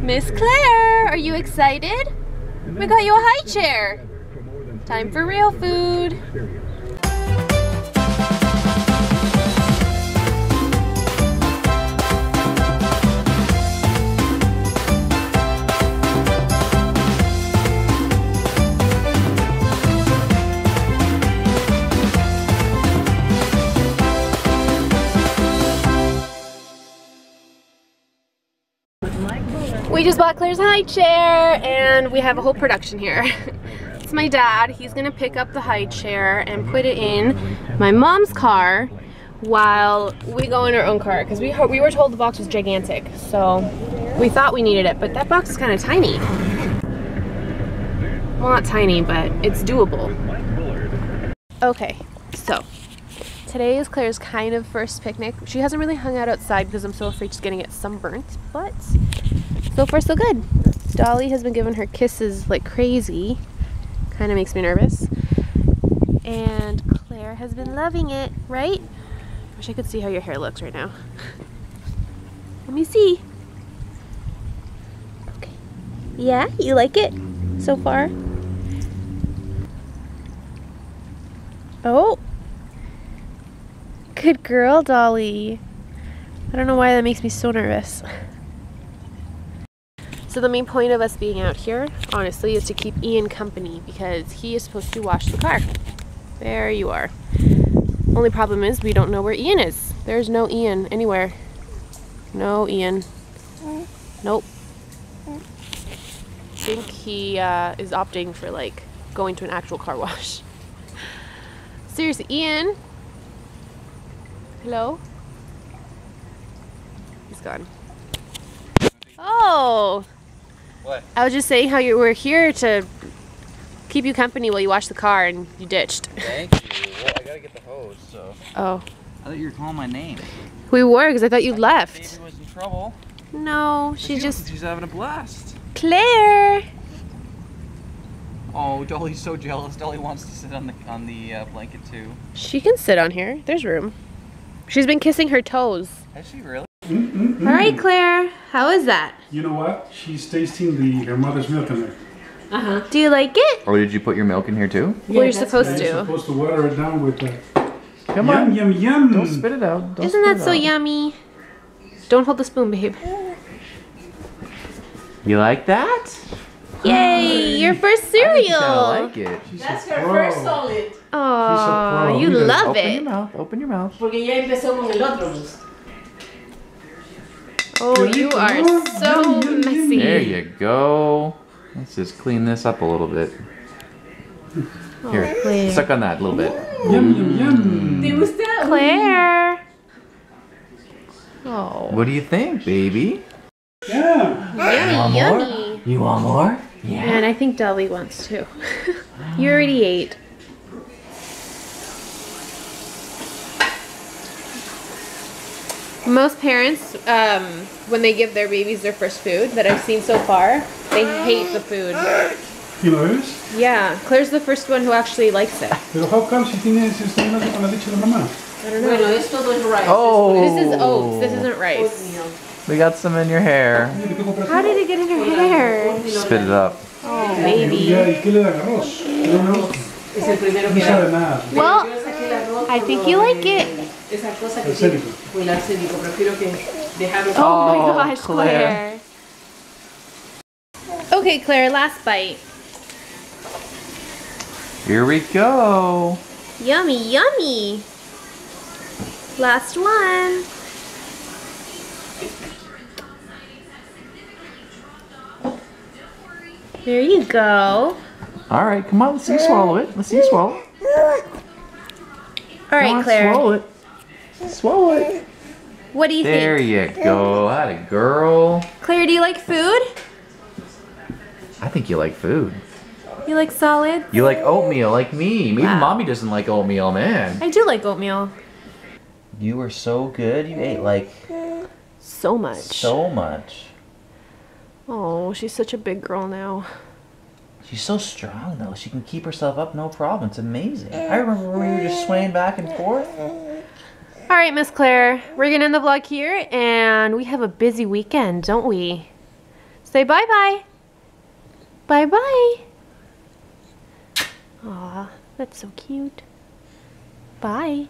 Miss Claire, are you excited? We got you a high chair. Time for real food. We just bought Claire's high chair and we have a whole production here. it's my dad. He's gonna pick up the high chair and put it in my mom's car while we go in our own car because we, we were told the box was gigantic. So we thought we needed it, but that box is kind of tiny. Well, not tiny, but it's doable. Okay, so today is Claire's kind of first picnic. She hasn't really hung out outside because I'm so afraid she's gonna get sunburnt, but so far so good. Dolly has been giving her kisses like crazy. Kind of makes me nervous. And Claire has been loving it, right? Wish I could see how your hair looks right now. Let me see. Okay. Yeah, you like it so far? Oh. Good girl, Dolly. I don't know why that makes me so nervous. So the main point of us being out here, honestly, is to keep Ian company because he is supposed to wash the car. There you are. Only problem is we don't know where Ian is. There's no Ian anywhere. No Ian. Nope. I think he uh, is opting for like going to an actual car wash. Seriously, Ian? Hello? He's gone. Oh! What? I was just saying how you were here to keep you company while you washed the car and you ditched. Thank you. Well, I gotta get the hose, so. Oh. I thought you were calling my name. We were, because I thought you left. Baby was in trouble. No, she She- just... She's having a blast. Claire! Oh, Dolly's so jealous. Dolly wants to sit on the on the uh, blanket too. She can sit on here. There's room. She's been kissing her toes. Has she really? All right, Claire. How is that? You know what? She's tasting the her mother's milk in there. Uh-huh. Do you like it? Oh, did you put your milk in here too? well, you're supposed And You're to. supposed to water it down with the Come yum yum yum. Don't spit it out. Don't Isn't that so out. yummy? Don't hold the spoon, babe. You like that? Yay, your first cereal. I cereal. like it. She's That's a her pro. first solid. Oh, pro. you Look at love Open your mouth. Open your mouth. Porque ya empezó con el otro. pues. Oh, you are so messy. There you go. Let's just clean this up a little bit. Here, Claire. suck on that a little bit. Mm. Yum yum yum. Mm. ¿Te gusta? Claire. Oh, What do you think, baby? Yeah. yummy, yummy. You want more? Yeah. And I think Dolly wants to. you already ate. Most parents, um, when they give their babies their first food that I've seen so far, they hate the food. ¿Y lo ves? Yeah, Claire's the first one who actually likes it. Pero how come si tiene si está con la leche de mamá? I don't know. Bueno, esto no es rice. Oh. This is oats. This isn't rice. Oatmeal. We got some in your hair. Oye, ¿qué compraste? How did it get in your hair? Spit it up. Oh, baby. ¿y qué le dan arroz? No, no, Es el primero no que sabe nada. Well, Yo saqué el arroz I think you like it. Esa cosa que Arsénico. tiene. Con el arsénico. Prefiero que dejarlo. Oh, Oh, my gosh, Claire. Claire. Okay, Claire, last bite. Here we go. Yummy, yummy. Last one. There you go. All right, come on. Let's see you swallow it. Let's see you swallow. it. All on, Claire. Swallow it. Swallow it. What do you There think? There you go. Had a girl. Claire, do you like food? I think you like food. You like solid? You like oatmeal like me. Maybe Wow. mommy doesn't like oatmeal, man. I do like oatmeal. You were so good. You ate like So much. so much. Oh, she's such a big girl now. She's so strong though. She can keep herself up no problem. It's amazing. I mm. remember when we were just swaying back and forth. All right, Miss Claire, we're gonna end the vlog here, and we have a busy weekend, don't we? Say bye bye. Bye bye. Aw, that's so cute. Bye.